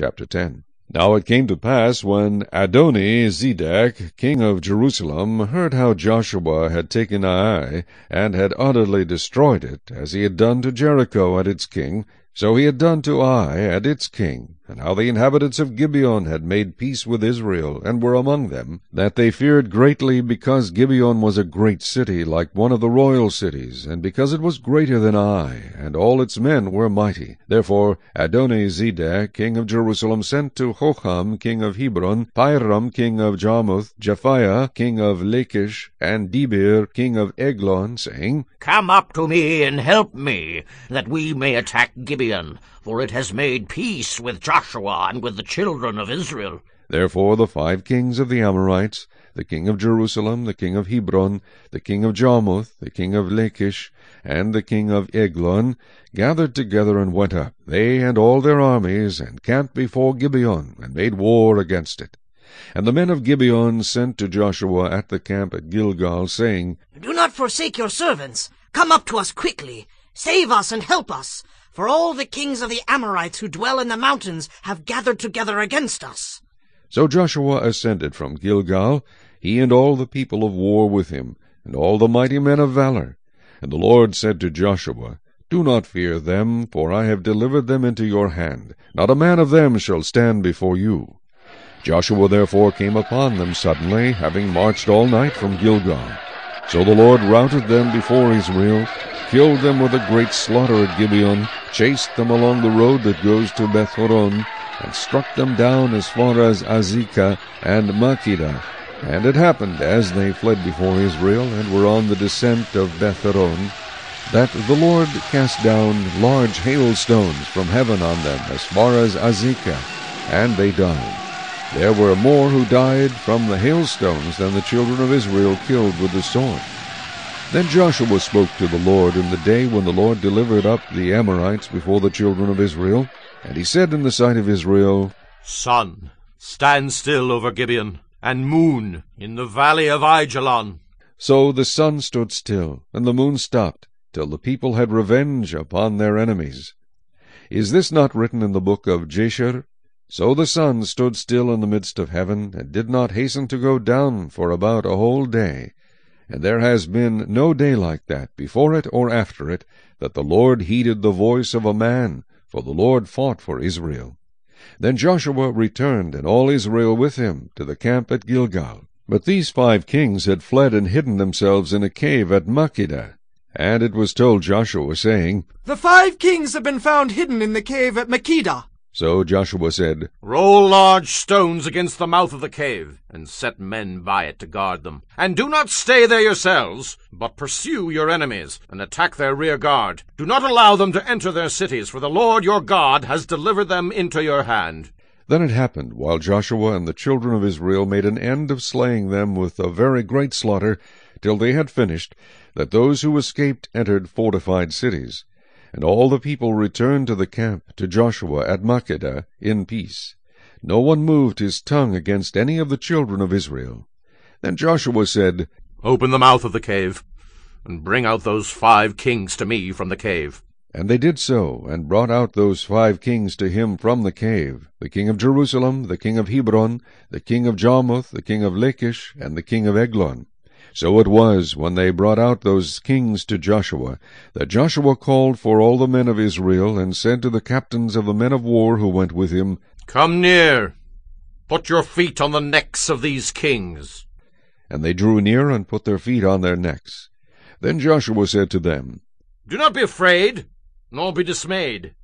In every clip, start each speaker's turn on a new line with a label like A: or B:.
A: Chapter 10 Now it came to pass when Adoni-Zedek, king of Jerusalem, heard how Joshua had taken Ai, and had utterly destroyed it, as he had done to Jericho and its king, so he had done to Ai and its king, and how the inhabitants of Gibeon had made peace with Israel, and were among them, that they feared greatly because Gibeon was a great city, like one of the royal cities, and because it was greater than Ai, and all its men were mighty. Therefore Adoni-Zedek, king of Jerusalem, sent to Hoham, king of Hebron, Piram, king of Jarmuth, Japhia, king of Lachish, and Debir, king of Eglon, saying,
B: Come up to me and help me, that we may attack Gibeon, for it has made peace with Joshua and with the children of Israel.
A: Therefore the five kings of the Amorites, the king of Jerusalem, the king of Hebron, the king of Jarmuth, the king of Lachish, and the king of Eglon, gathered together and went up, they and all their armies, and camped before Gibeon, and made war against it. And the men of Gibeon sent to Joshua at the camp at Gilgal, saying,
C: Do not forsake your servants. Come up to us quickly. Save us and help us. For all the kings of the Amorites who dwell in the mountains have gathered together against us.
A: So Joshua ascended from Gilgal, he and all the people of war with him, and all the mighty men of valor. And the Lord said to Joshua, Do not fear them, for I have delivered them into your hand. Not a man of them shall stand before you. Joshua therefore came upon them suddenly, having marched all night from Gilgal. So the Lord routed them before Israel, killed them with a great slaughter at Gibeon, chased them along the road that goes to Bethhoron, and struck them down as far as Azekah and Makkedah. And it happened, as they fled before Israel, and were on the descent of Bethhoron, that the Lord cast down large hailstones from heaven on them as far as Azekah, and they died. There were more who died from the hailstones than the children of Israel killed with the sword. Then Joshua spoke to the Lord in the day when the Lord delivered up the Amorites before the children of Israel. And he said in the sight of Israel,
D: Sun, stand still over Gibeon, and moon in the valley of Aijalon.
A: So the sun stood still, and the moon stopped, till the people had revenge upon their enemies. Is this not written in the book of Jasher? So the sun stood still in the midst of heaven, and did not hasten to go down for about a whole day. And there has been no day like that, before it or after it, that the Lord heeded the voice of a man, for the Lord fought for Israel. Then Joshua returned, and all Israel with him, to the camp at Gilgal. But these five kings had fled and hidden themselves in a cave at Makkedah. And it was told Joshua, saying,
E: The five kings have been found hidden in the cave at Makkedah.
A: So Joshua said,
D: Roll large stones against the mouth of the cave, and set men by it to guard them. And do not stay there yourselves, but pursue your enemies, and attack their rear guard. Do not allow them to enter their cities, for the Lord your God has delivered them into your hand.
A: Then it happened, while Joshua and the children of Israel made an end of slaying them with a very great slaughter, till they had finished, that those who escaped entered fortified cities. And all the people returned to the camp, to Joshua at Makkedah, in peace. No one moved his tongue against any of the children of Israel. Then Joshua said,
D: Open the mouth of the cave, and bring out those five kings to me from the cave.
A: And they did so, and brought out those five kings to him from the cave, the king of Jerusalem, the king of Hebron, the king of Jarmuth, the king of Lachish, and the king of Eglon. So it was, when they brought out those kings to Joshua, that Joshua called for all the men of Israel, and said to the captains of the men of war who went with him,
D: Come near, put your feet on the necks of these kings.
A: And they drew near and put their feet on their necks. Then Joshua said to them,
D: Do not be afraid, nor be dismayed.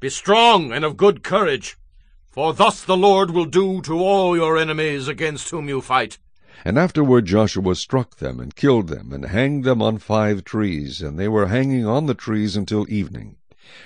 D: Be strong and of good courage, for thus the Lord will do to all your enemies against whom you fight.
A: And afterward Joshua struck them, and killed them, and hanged them on five trees, and they were hanging on the trees until evening.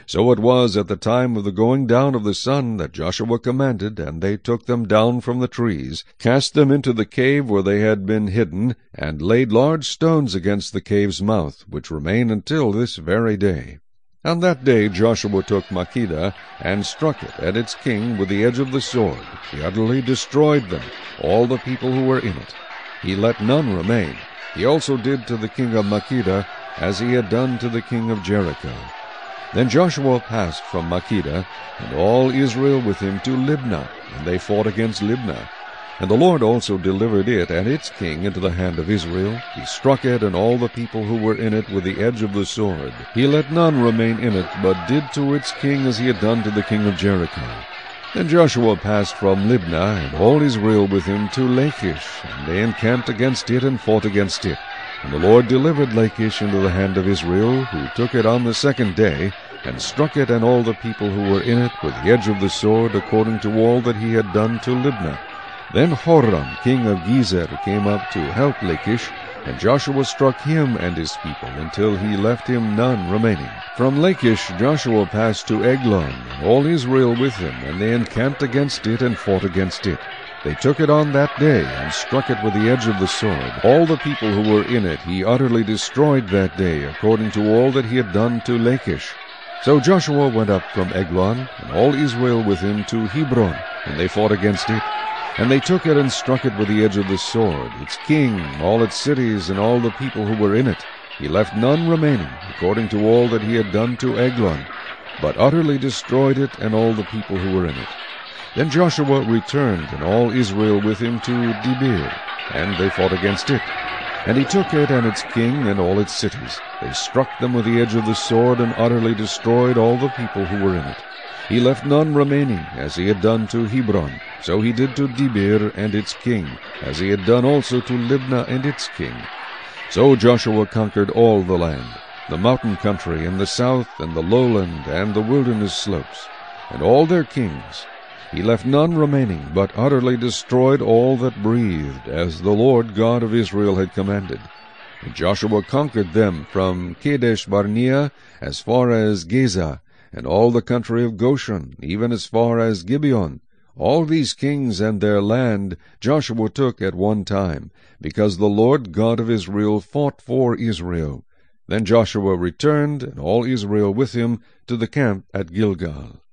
A: So it was at the time of the going down of the sun that Joshua commanded, and they took them down from the trees, cast them into the cave where they had been hidden, and laid large stones against the cave's mouth, which remain until this very day. On that day Joshua took Makkedah, and struck it and its king with the edge of the sword. He utterly destroyed them, all the people who were in it. He let none remain. He also did to the king of Makkedah as he had done to the king of Jericho. Then Joshua passed from Makkedah, and all Israel with him to Libnah, and they fought against Libnah. And the Lord also delivered it and its king into the hand of Israel. He struck it and all the people who were in it with the edge of the sword. He let none remain in it, but did to its king as he had done to the king of Jericho. Then Joshua passed from Libnah, and all Israel with him to Lachish, and they encamped against it and fought against it. And the Lord delivered Lachish into the hand of Israel, who took it on the second day, and struck it and all the people who were in it with the edge of the sword, according to all that he had done to Libnah. Then Horam, king of Gezer, came up to help Lachish, and Joshua struck him and his people until he left him none remaining. From Lachish Joshua passed to Eglon, and all Israel with him, and they encamped against it and fought against it. They took it on that day, and struck it with the edge of the sword. All the people who were in it he utterly destroyed that day, according to all that he had done to Lachish. So Joshua went up from Eglon, and all Israel with him to Hebron, and they fought against it. And they took it and struck it with the edge of the sword, its king, all its cities, and all the people who were in it. He left none remaining, according to all that he had done to Eglon, but utterly destroyed it and all the people who were in it. Then Joshua returned, and all Israel with him to Debir, and they fought against it. And he took it and its king and all its cities. They struck them with the edge of the sword, and utterly destroyed all the people who were in it. He left none remaining, as he had done to Hebron. So he did to Debir and its king, as he had done also to Libnah and its king. So Joshua conquered all the land, the mountain country and the south and the lowland and the wilderness slopes, and all their kings. He left none remaining, but utterly destroyed all that breathed, as the Lord God of Israel had commanded. And Joshua conquered them from Kadesh Barnea as far as Gaza, and all the country of Goshen, even as far as Gibeon. All these kings and their land Joshua took at one time, because the Lord God of Israel fought for Israel. Then Joshua returned, and all Israel with him, to the camp at Gilgal.